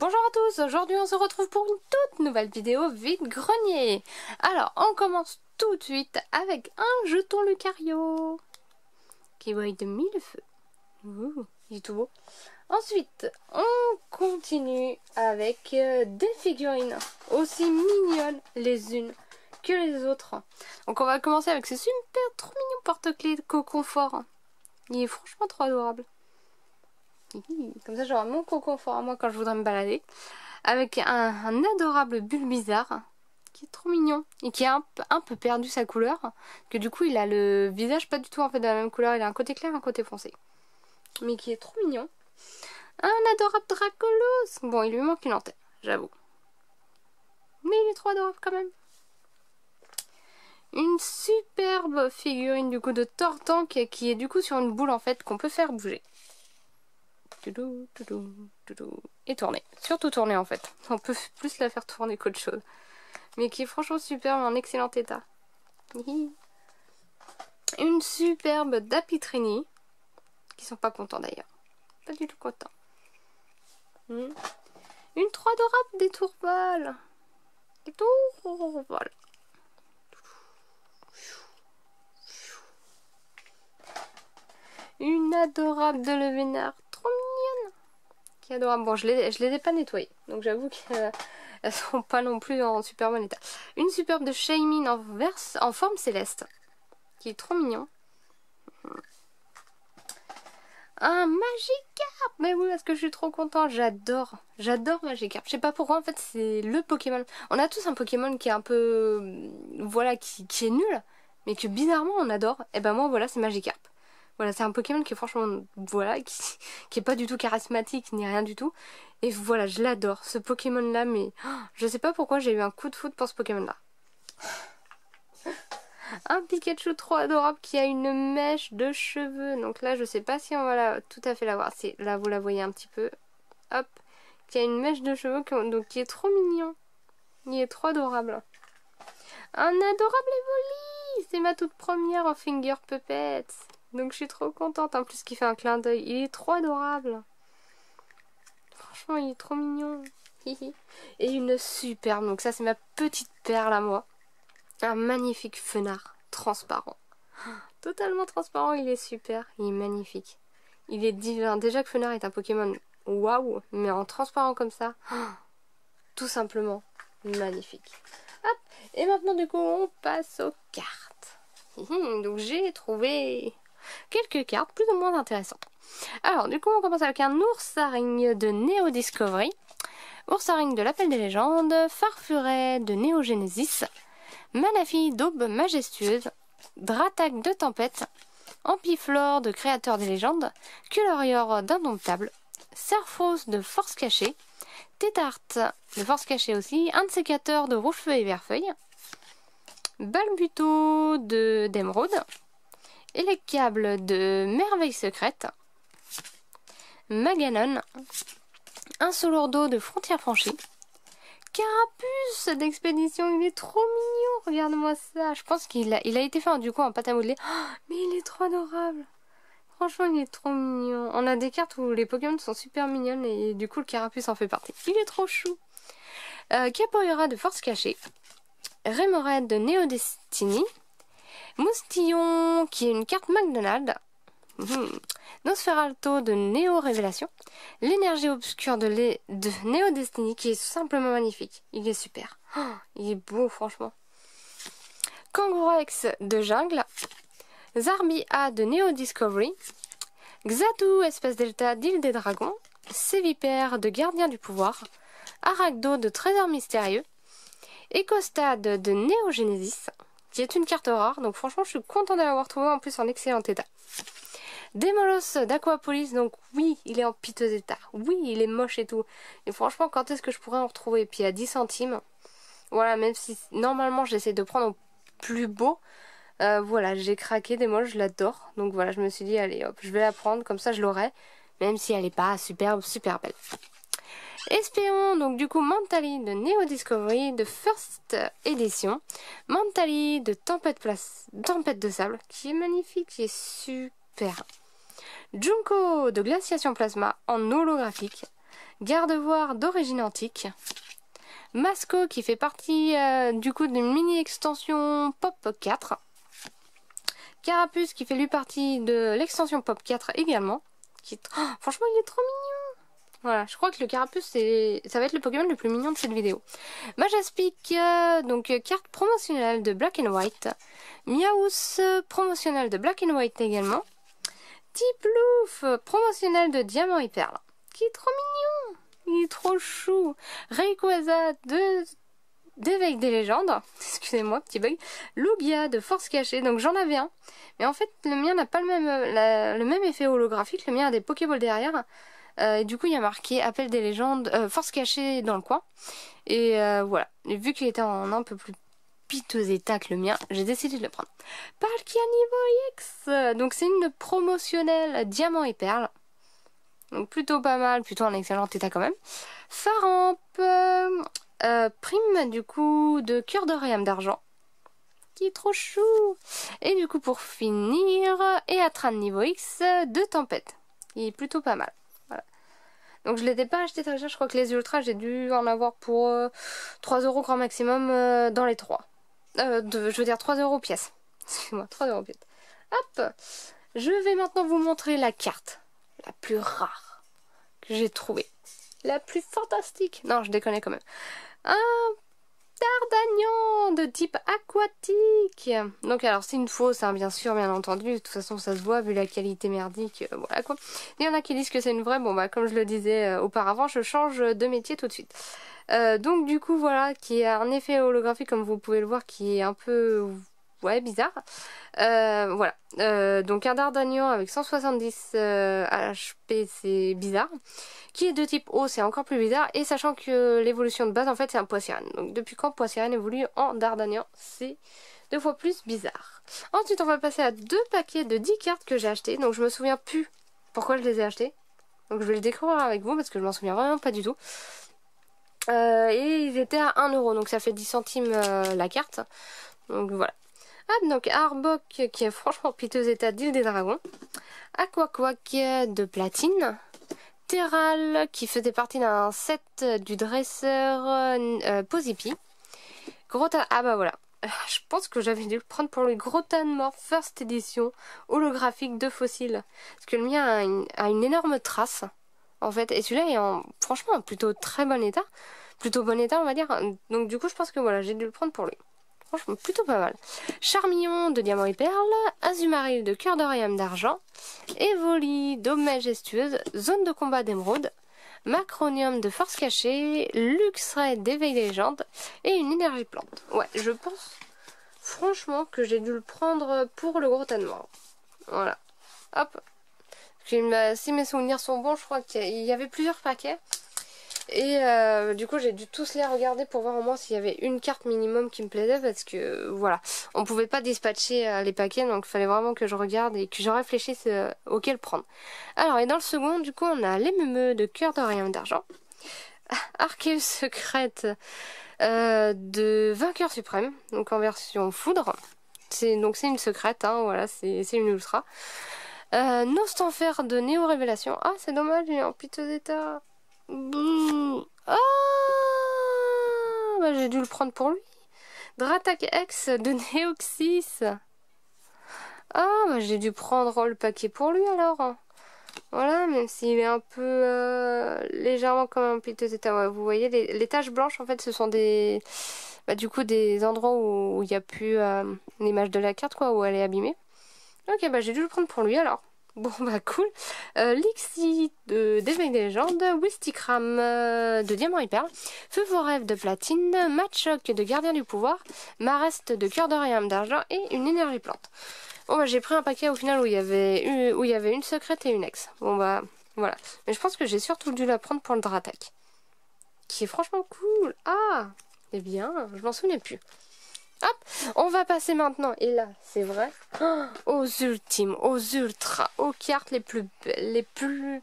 Bonjour à tous, aujourd'hui on se retrouve pour une toute nouvelle vidéo vide grenier. Alors on commence tout de suite avec un jeton Lucario qui brille de mille feux. Ouh, il est tout beau. Ensuite on continue avec euh, des figurines aussi mignonnes les unes que les autres. Donc on va commencer avec ce super trop mignon porte-clés de confort. Il est franchement trop adorable. Comme ça, j'aurai mon fort à moi quand je voudrais me balader. Avec un, adorable bulle bizarre qui est trop mignon et qui a un, un, peu perdu sa couleur. Que du coup, il a le visage pas du tout en fait de la même couleur. Il a un côté clair, un côté foncé. Mais qui est trop mignon. Un adorable Dracolos. Bon, il lui manque une antenne, j'avoue. Mais il est trop adorable quand même. Une superbe figurine du coup de Tortank qui est du coup sur une boule en fait qu'on peut faire bouger et tourner. Surtout tourner en fait. On peut plus la faire tourner qu'autre chose. Mais qui est franchement superbe, en excellent état. Une superbe d'Apitrini. Qui sont pas contents d'ailleurs. Pas du tout contents. Hmm. Une 3 adorable des tourboles. Des tourboles. Une adorable de Bon, je les, les ai pas nettoyées. Donc j'avoue qu'elles sont pas non plus en super bon état. Une superbe de Shaymin en, verse, en forme céleste. Qui est trop mignon. Un Magikarp Mais oui, parce que je suis trop content. J'adore. J'adore Magikarp. Je sais pas pourquoi, en fait, c'est le Pokémon. On a tous un Pokémon qui est un peu... Voilà, qui, est nul. Mais que bizarrement, on adore. Et ben moi, voilà, c'est Magikarp. Voilà, c'est un Pokémon qui est franchement, voilà, qui, qui est pas du tout charismatique ni rien du tout. Et voilà, je l'adore, ce Pokémon-là, mais je sais pas pourquoi j'ai eu un coup de foot pour ce Pokémon-là. Un Pikachu trop adorable qui a une mèche de cheveux. Donc là, je sais pas si on va la, tout à fait la voir. Là, vous la voyez un petit peu. Hop. Qui a une mèche de cheveux donc, qui est trop mignon. Il est trop adorable. Un adorable Evoli C'est ma toute première en Finger Puppets. Donc je suis trop contente. En plus, qu'il fait un clin d'œil. Il est trop adorable. Franchement, il est trop mignon. Et une superbe. Donc ça, c'est ma petite perle à moi. Un magnifique fenard transparent. Totalement transparent, il est super. Il est magnifique. Il est divin. Déjà que Fenard est un Pokémon waouh, mais en transparent comme ça, tout simplement magnifique. Hop. Et maintenant, du coup, on passe aux cartes. Donc j'ai trouvé quelques cartes plus ou moins intéressantes. Alors, du coup, on commence avec un oursaring de Neo Discovery, oursaring de l'Appel des légendes, Farfuret de Neo Genesis, Manafi d'Aube majestueuse, Dratak de Tempête, Ampiflore de Créateur des légendes, Culorior d'Indomptable, Serphos de Force cachée, Tétart de Force cachée aussi, un de Rouge-Feu et Verfeuille, Balbuto de d'Emeraude, et les câbles de Merveille Secrète, Maganon, un d'eau de Frontière Franchie, Carapuce d'expédition, il est trop mignon, regarde-moi ça. Je pense qu'il a, été fait du coup en pâte à modeler. Mais il est trop adorable. Franchement, il est trop mignon. On a des cartes où les Pokémon sont super mignonnes et du coup le Carapuce en fait partie. Il est trop chou. Euh, de Force Cachée, Remoraid de Néo Destiny, Moustillon, qui est une carte McDonald's. Mmh. Nosferalto de Néo Révélation. L'énergie obscure de, de Néo Destiny, qui est simplement magnifique. Il est super. Oh, il est beau, franchement. Kangourex de Jungle. Zarbia de Neo Discovery. Xatu, espèce delta d'île des dragons. Sévipère de Gardien du pouvoir. Arachdo de Trésor mystérieux. Ecostade de Néo Genesis qui est une carte rare. Donc franchement, je suis contente de l'avoir trouvé en plus en excellent état. Démolos d'Aquapolis, donc oui, il est en piteux état. Oui, il est moche et tout. Et franchement, quand est-ce que je pourrais en retrouver? Puis à 10 centimes. Voilà, même si normalement j'essaie de prendre au plus beau. Euh, voilà, j'ai craqué Démolos, je l'adore. Donc voilà, je me suis dit, allez hop, je vais la prendre, comme ça je l'aurai. Même si elle n'est pas superbe, super belle. Espérons donc du coup Mentally de Neo Discovery de First Edition. Mentally de Tempête, de Sable qui est magnifique, qui est super. Junko de Glaciation Plasma en holographique. Gardevoir d'origine antique. Masco qui fait partie euh, du coup d'une mini extension Pop 4. Carapuce qui fait lui partie de l'extension Pop 4 également. Qui oh, franchement il est trop mignon. Voilà, je crois que le carapuce c'est ça va être le Pokémon le plus mignon de cette vidéo. Majaspic, euh, donc euh, carte promotionnelle de Black and White. Miaous promotionnelle de Black and White également. Tiplouf promotionnel de Diamant et Perle. Qui est trop mignon il est trop chou. Rayquaza de d'éveil des légendes. Excusez-moi, petit bug. Lugia de force cachée. Donc j'en avais un. Mais en fait, le mien n'a pas le même, le même effet holographique. Le mien a des Pokéballs derrière. Euh, et du coup, il y a marqué appel des légendes, euh, force cachée dans le coin. Et euh, voilà. Et vu qu'il était en un peu plus piteux état que le mien, j'ai décidé de le prendre. Palkia niveau X Donc c'est une promotionnelle diamant et perle. Donc plutôt pas mal, plutôt en excellent état quand même. Faramp, euh, prime du coup de cœur de d'argent. Qui est trop chou Et du coup pour finir, Eatran niveau X de tempête. Il est plutôt pas mal. Donc je l'étais pas acheté très cher, je crois que les ultras j'ai dû en avoir pour 3 euh, euros grand maximum dans les 3. je veux dire 3 euros pièce. Excuse-moi, 3 euros pièce. Hop Je vais maintenant vous montrer la carte la plus rare que j'ai trouvée. La plus fantastique. Non, je déconne quand même. Un Dardagnan de type aquatique. Donc alors c'est une fausse, hein, bien sûr, bien entendu. De toute façon ça se voit vu la qualité merdique. Euh, voilà quoi. Il y en a qui disent que c'est une vraie. Bon bah comme je le disais euh, auparavant, je change de métier tout de suite. Euh, donc du coup voilà, qui a un effet holographique comme vous pouvez le voir qui est un peu ouais, bizarre. Euh, voilà. Euh, donc un Dardagnan avec 170 HP, c'est bizarre. Qui est de type eau, c'est encore plus bizarre. Et sachant que l'évolution de base, en fait, c'est un Poissirène. Donc depuis quand Poissirène évolue en Dardagnan, c'est deux fois plus bizarre. Ensuite, on va passer à deux paquets de 10 cartes que j'ai acheté. Donc je me souviens plus pourquoi je les ai achetés. Donc je vais les découvrir avec vous parce que je m'en souviens vraiment pas du tout. Euh, et ils étaient à 1 euro, donc ça fait 10 centimes la carte. Donc voilà. Ah, donc Arbok qui est franchement piteux état d'île des dragons. Aquaquac de platine. Terral qui faisait partie d'un set du dresseur euh, Posipi. Grotan... Ah bah voilà. Je pense que j'avais dû le prendre pour le Grotanmore First Edition holographique de fossiles. Parce que le mien a une, a une énorme trace. En fait. Et celui-là est en, franchement, plutôt très bon état. Plutôt bon état, on va dire. Donc du coup, je pense que voilà, j'ai dû le prendre pour lui. Franchement, plutôt pas mal. Charmillon de diamant et perles, Azumaril de cœur d'or d'argent, Evoli d'eau majestueuse, Zone de combat d'émeraude, Macronium de force cachée, Luxray d'éveil légende et une énergie plante. Ouais, je pense franchement que j'ai dû le prendre pour le gros tas. Voilà. Hop. Si mes souvenirs sont bons, je crois qu'il y avait plusieurs paquets. Et euh, du coup j'ai dû tous les regarder pour voir au moins s'il y avait une carte minimum qui me plaisait parce que voilà, on pouvait pas dispatcher euh, les paquets donc il fallait vraiment que je regarde et que je réfléchisse euh, auquel prendre. Alors et dans le second du coup on a les mémeux de cœur d'or d'argent, Arceus secrète de vainqueur suprême, donc en version foudre. Donc c'est une secrète, hein, voilà, c'est une ultra. Euh, Nostanfer de Néo Révélation. Ah, c'est dommage, il est en piteux état. Bah, J'ai dû le prendre pour lui. Dratak X de Neoxys. Ah bah j'ai dû prendre le paquet pour lui alors. Voilà, même s'il est un peu euh, légèrement comme un piteux état. vous voyez, les, taches blanches en fait ce sont des... Bah, du coup des endroits où il n'y a plus euh, l'image de la carte quoi, où elle est abîmée. Ok, bah j'ai dû le prendre pour lui alors. Bon bah cool. Euh, Lixi de des légendes, Wistikram euh, de Diamant et Perle, Feu vos rêves de platine, Matchok de Gardien du pouvoir, Mareste de cœur d'or et d'argent et une énergie plante. Bon bah j'ai pris un paquet au final où il y avait une, où il y avait une secrète et une ex. Bon bah voilà. Mais je pense que j'ai surtout dû la prendre pour le Dratak. Qui est franchement cool. Ah Eh bien, je m'en souvenais plus. Hop, on va passer maintenant, et là, c'est vrai, aux ultimes, aux ultras, aux cartes les plus belles, les plus...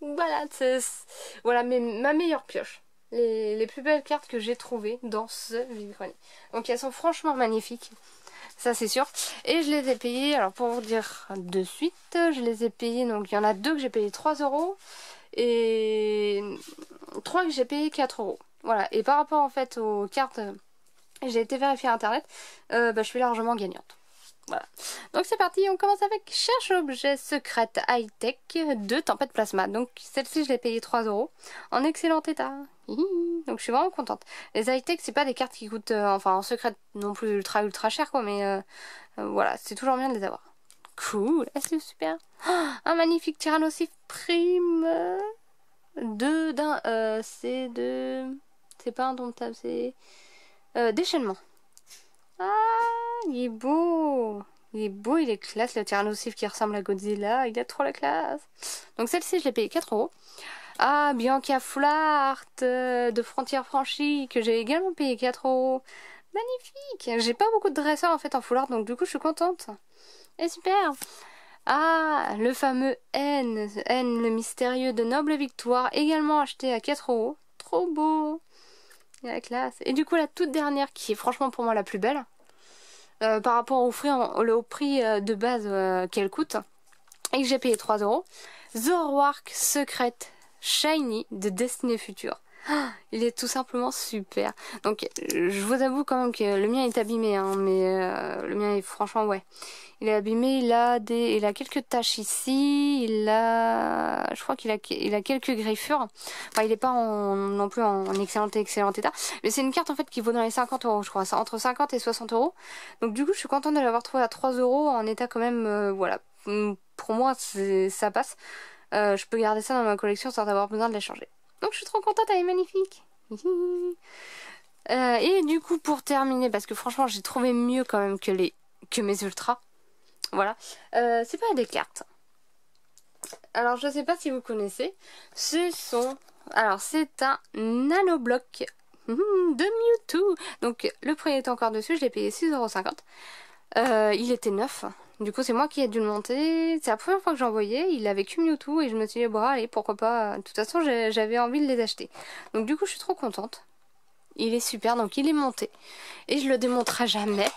Voilà, voilà ma meilleure pioche. Les, plus belles cartes que j'ai trouvées dans ce vide Donc elles sont franchement magnifiques. Ça c'est sûr. Et je les ai payées, alors pour vous dire de suite, je les ai payées, donc il y en a deux que j'ai payé 3 euros. Et 3 que j'ai payé 4 euros. Voilà. Et par rapport en fait aux cartes, j'ai été vérifier internet, bah, je suis largement gagnante. Voilà. Donc c'est parti, on commence avec cherche objet secrète high-tech de tempête plasma. Donc celle-ci je l'ai payée 3 euros en excellent état. Donc je suis vraiment contente. Les high-tech c'est pas des cartes qui coûtent, euh, enfin en secrète non plus ultra ultra cher quoi, mais euh, euh, voilà, c'est toujours bien de les avoir. Cool, ah, c'est super. un magnifique Tyrannosif Prime. De d'un, c'est de, c'est pas un domptable, c'est déchaînement. Ah il est beau. Il est beau, il est classe, le Tyrannosif qui ressemble à Godzilla. Il a trop la classe. Donc celle-ci, je l'ai payé 4 euros. Ah, Bianca Flart euh, de Frontières Franchies, que j'ai également payé 4 euros. Magnifique J'ai pas beaucoup de dresseurs en fait en foulard, donc du coup je suis contente. Et super Ah, le fameux N, N, le mystérieux de Noble Victoire, également acheté à 4 euros. Trop beau Et du coup la toute dernière, qui est franchement pour moi la plus belle, euh, par rapport au prix, euh, de base euh, qu'elle coûte et que j'ai payé 3 euros. Zoroark Secret Shiny de Destinée Future. il est tout simplement super. Donc je vous avoue quand même que le mien est abîmé, hein, mais euh, le mien est franchement ouais. Il est abîmé, il a des, il a quelques taches ici, il a, je crois qu'il a, il a quelques griffures. Enfin, il est pas en, non plus en, excellent excellent état. Mais c'est une carte en fait qui vaut dans les 50 euros, je crois, entre 50 et 60 euros. Donc du coup, je suis contente de l'avoir trouvé à 3 euros en état quand même, euh, voilà. Pour moi, ça passe. Euh, je peux garder ça dans ma collection sans avoir besoin de les changer. Donc je suis trop contente, elle est magnifique. Euh, et du coup pour terminer, parce que franchement j'ai trouvé mieux quand même que les que mes ultras. Voilà. Euh, c'est pas des cartes. Alors je sais pas si vous connaissez. Ce sont. Alors c'est un nanobloc de Mewtwo. Donc le prix est encore dessus, je l'ai payé 6,50€. Euh, il était neuf. Du coup, c'est moi qui ai dû le monter. C'est la première fois que j'en voyais. Il avait que Mewtwo et je me suis dit, bon, allez, pourquoi pas. De toute façon, j'avais envie de les acheter. Donc, du coup, je suis trop contente. Il est super, donc il est monté. Et je le démonterai jamais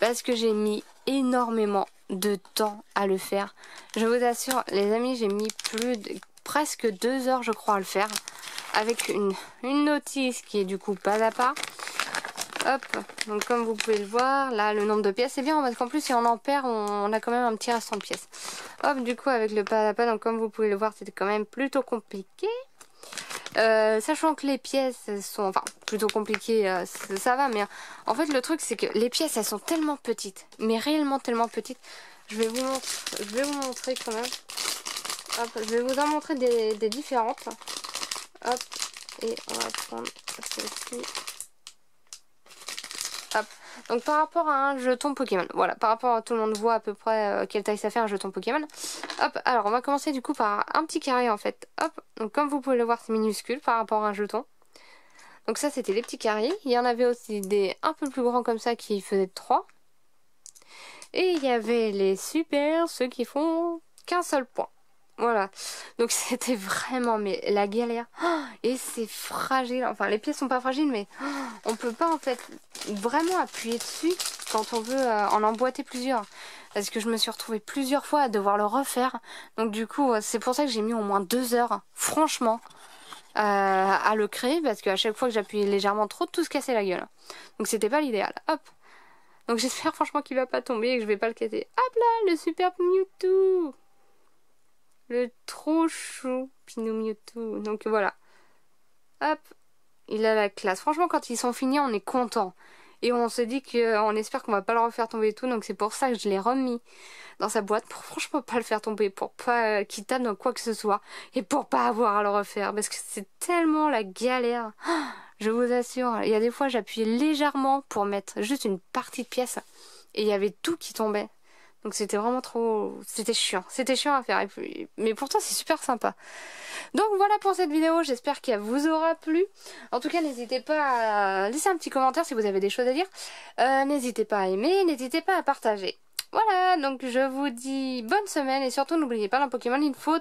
parce que j'ai mis énormément de temps à le faire. Je vous assure, les amis, j'ai mis plus de presque deux heures, je crois, à le faire. Avec une, une notice qui est du coup pas à pas. Hop, donc comme vous pouvez le voir, là le nombre de pièces c'est bien parce qu'en plus si on en perd, on, a quand même un petit restant de pièces. Hop, du coup avec le pas à pas, donc comme vous pouvez le voir, c'était quand même plutôt compliqué. Euh, sachant que les pièces sont, enfin plutôt compliquées, euh, ça va, mais en fait le truc c'est que les pièces elles sont tellement petites, mais réellement tellement petites. Je vais vous montrer, je vais vous montrer quand même. Hop, je vais vous en montrer des, des différentes. Hop, et on va prendre celle-ci. Donc par rapport à un jeton Pokémon, voilà, par rapport à tout le monde voit à peu près euh, quelle taille ça fait un jeton Pokémon. Hop, alors on va commencer du coup par un petit carré en fait. Hop, donc comme vous pouvez le voir c'est minuscule par rapport à un jeton. Donc ça c'était les petits carrés. Il y en avait aussi des un peu plus grands comme ça qui faisaient 3. Et il y avait les super, ceux qui font qu'un seul point. Voilà. Donc c'était vraiment mais la galère. Et c'est fragile. Enfin les pièces sont pas fragiles mais on peut pas en fait vraiment appuyer dessus quand on veut euh, en emboîter plusieurs. Parce que je me suis retrouvée plusieurs fois à devoir le refaire. Donc du coup c'est pour ça que j'ai mis au moins deux heures. Franchement. Euh, à le créer parce qu'à chaque fois que j'appuyais légèrement trop tout se cassait la gueule. Donc c'était pas l'idéal. Hop. Donc j'espère franchement qu'il va pas tomber et que je vais pas le casser. Hop là, le super Mewtwo le trop chou Pinot Mewtwo. Donc voilà. Hop. Il a la classe. Franchement, quand ils sont finis, on est content. Et on se dit qu'on espère qu'on va pas le refaire tomber tout. Donc c'est pour ça que je l'ai remis dans sa boîte. Pour franchement pas le faire tomber. Pour pas qu'il tape quoi que ce soit. Et pour pas avoir à le refaire. Parce que c'est tellement la galère. Je vous assure. Il y a des fois j'appuyais légèrement pour mettre juste une partie de pièce. Et il y avait tout qui tombait. Donc c'était vraiment trop... C'était chiant. C'était chiant à faire. Mais pourtant c'est super sympa. Donc voilà pour cette vidéo. J'espère qu'elle vous aura plu. En tout cas n'hésitez pas à laisser un petit commentaire si vous avez des choses à dire. Euh, n'hésitez pas à aimer. N'hésitez pas à partager. Voilà, donc je vous dis bonne semaine et surtout n'oubliez pas dans Pokémon il faut